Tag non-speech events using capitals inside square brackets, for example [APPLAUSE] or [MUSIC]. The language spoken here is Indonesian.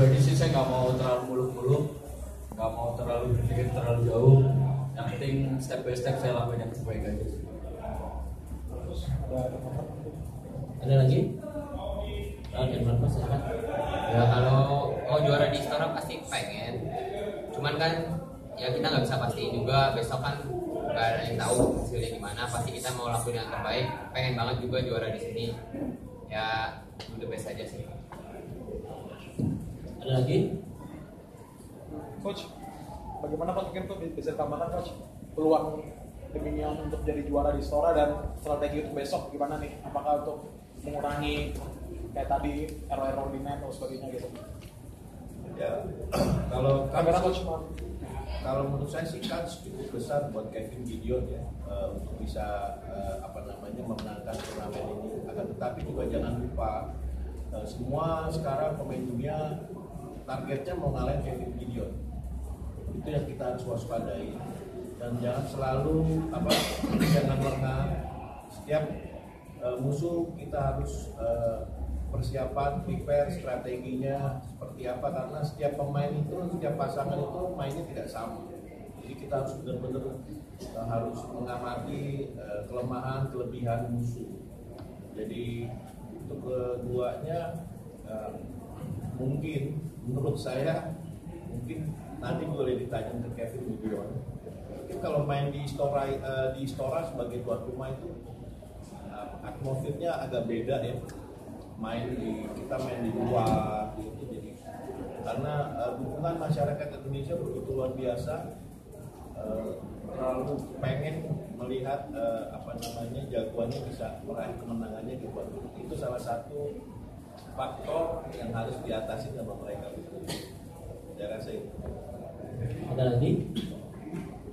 pribadi sih saya nggak mau terlalu muluk-muluk nggak mau terlalu berpikir terlalu jauh. Yang penting step by step saya lakuin yang terbaik aja sih. Ada lagi? Oh, ya kalau mau juara di Istora pasti pengen. Cuman kan ya kita nggak bisa pastiin juga. Besok kan nggak ada yang tahu hasilnya gimana. Pasti kita mau lakuin yang terbaik. Pengen banget juga juara di sini. Ya do the best aja sih Ada lagi? Coach, bagaimana coach mungkin tuh bisa ditambahkan coach peluang deminya untuk jadi juara di Stora dan strategi untuk besok gimana nih? Apakah untuk mengurangi kayak tadi error-error di net atau sebagainya gitu? Ya, [CLEARS THROAT] kalau Kamera coach, maaf. kalau menurut saya sih kan cukup besar buat Kevin Gideon ya eh, untuk bisa eh, apa namanya memenangkan turnamen ini. Akan tetapi juga jangan lupa eh, semua sekarang pemain dunia targetnya mau ngalahin Kevin Gideon. Itu yang kita harus waspadai. Dan jangan selalu apa [CLEARS THROAT] jangan lengah setiap eh, musuh kita harus eh, persiapan prepare strateginya seperti apa. Karena setiap pemain itu setiap pasangan itu mainnya tidak sama. Jadi kita harus benar-benar eh, harus mengamati eh, kelemahan kelebihan musuh. Jadi untuk keduanya eh, mungkin menurut saya mungkin nanti boleh ditanya ke Kevin Gideon mungkin kalau main di Istora eh, di Istora sebagai tuan rumah itu eh, atmosfernya agak beda ya. Main di kita main di luar gitu. Jadi karena eh, dukungan masyarakat Indonesia begitu luar biasa eh, terlalu pengen melihat eh, apa namanya jagoannya bisa meraih kemenangannya di luar. Itu salah satu faktor yang harus diatasi sama mereka saya rasa itu Ada lagi?